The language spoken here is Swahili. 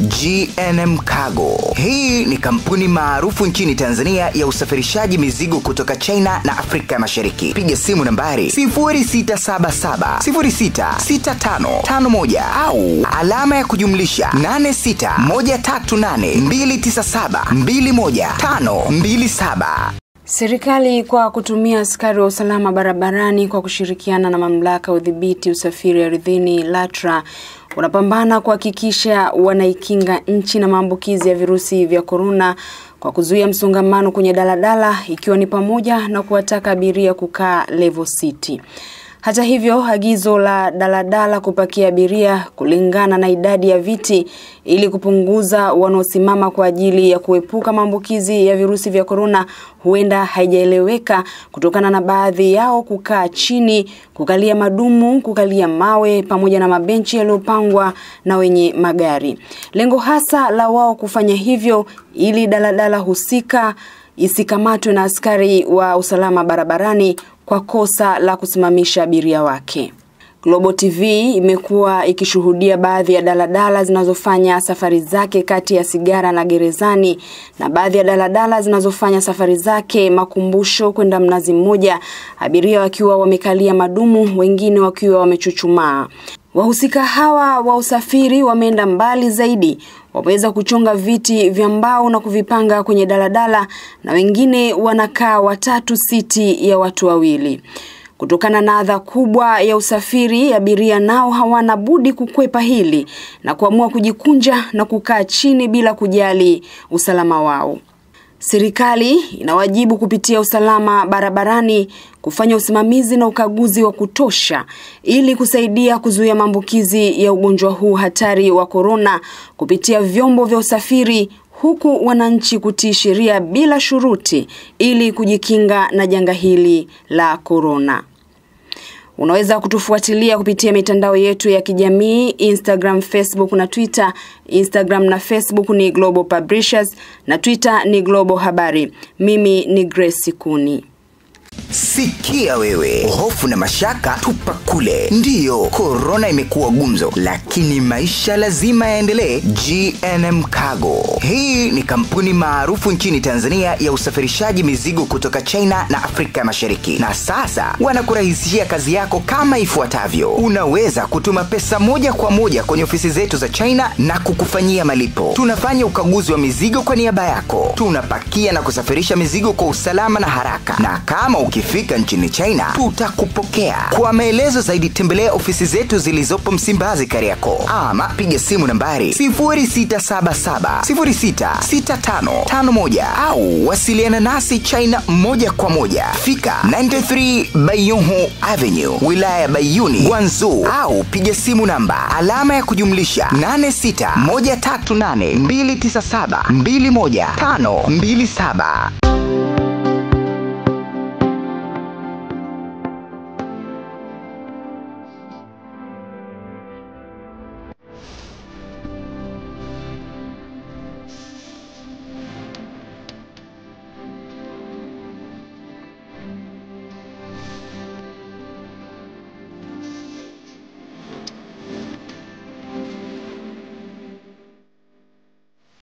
GNM Cargo. Hii ni kampuni maarufu nchini Tanzania ya usafirishaji mizigo kutoka China na Afrika Mashariki. Piga simu nambari 0677066551 au alama ya kujumlisha 8613829721 Serikali kwa kutumia askari wa usalama barabarani kwa kushirikiana na mamlaka udhibiti usafiri ardhini LATRA wanapambana kuhakikisha wanaikinga nchi na maambukizi ya virusi vya korona kwa kuzuia msongamano kwenye daladala ikiwa ni pamoja na kuwataka abiria kukaa level city. Hata hivyo, agizo la daladala kupakia abiria kulingana na idadi ya viti ili kupunguza wanaosimama kwa ajili ya kuepuka maambukizi ya virusi vya korona huenda haijaeleweka kutokana na baadhi yao kukaa chini, kukalia madumu, kukalia mawe pamoja na mabenchi yaliyopangwa na wenye magari. Lengo hasa la wao kufanya hivyo ili daladala husika isikamatwe na askari wa usalama barabarani kwa kosa la kusimamisha abiria wake. Global TV imekuwa ikishuhudia baadhi ya daladala zinazofanya safari zake kati ya Sigara na Gerezani na baadhi ya daladala zinazofanya safari zake Makumbusho kwenda Mnazi Mmoja, abiria wakiwa wamekalia madumu, wengine wakiwa wamechuchumaa. Wahusika hawa wa usafiri wameenda mbali zaidi, wameweza kuchonga viti vya mbao na kuvipanga kwenye daladala na wengine wanakaa watatu siti ya watu wawili. Kutokana na adha kubwa ya usafiri, abiria nao hawana budi kukwepa hili na kuamua kujikunja na kukaa chini bila kujali usalama wao. Serikali ina wajibu kupitia usalama barabarani kufanya usimamizi na ukaguzi wa kutosha ili kusaidia kuzuia maambukizi ya ugonjwa huu hatari wa korona kupitia vyombo vya usafiri huku wananchi kutii sheria bila shuruti ili kujikinga na janga hili la korona. Unaweza kutufuatilia kupitia mitandao yetu ya kijamii Instagram, Facebook na Twitter. Instagram na Facebook ni Global Publishers na Twitter ni Global Habari. Mimi ni Grace Kuni. Sikia wewe, hofu na mashaka tupa kule. Ndiyo, korona imekuwa gumzo, lakini maisha lazima yaendelee. GNM Cargo, hii ni kampuni maarufu nchini Tanzania ya usafirishaji mizigo kutoka China na Afrika ya Mashariki, na sasa wanakurahisishia kazi yako kama ifuatavyo: unaweza kutuma pesa moja kwa moja kwenye ofisi zetu za China na kukufanyia malipo. Tunafanya ukaguzi wa mizigo kwa niaba yako, tunapakia na kusafirisha mizigo kwa usalama na haraka, na kama ukifika nchini China tutakupokea. Kwa maelezo zaidi tembelea ofisi zetu zilizopo Msimbazi, kariako ama piga simu nambari 0677 066551 au wasiliana nasi China moja kwa moja. Fika 93 Bayonho Avenue, wilaya ya Bayuni, Guangzhou, au piga simu namba alama ya kujumlisha 8613829721 527.